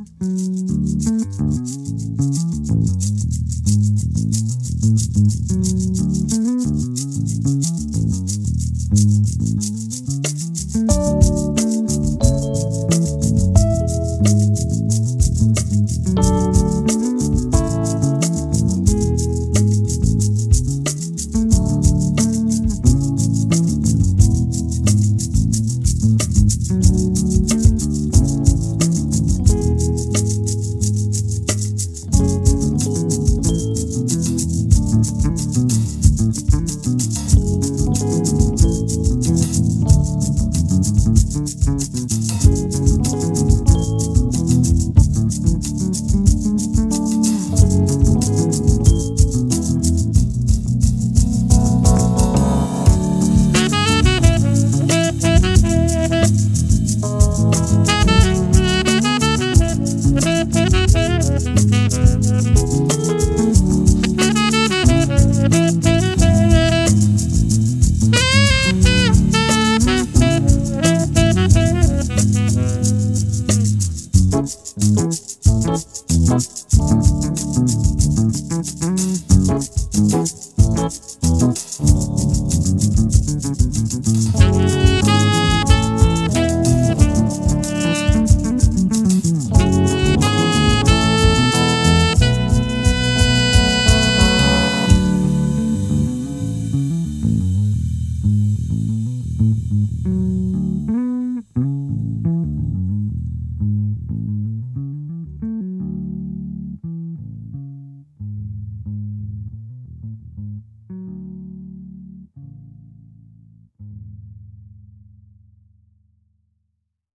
Thank Thank you.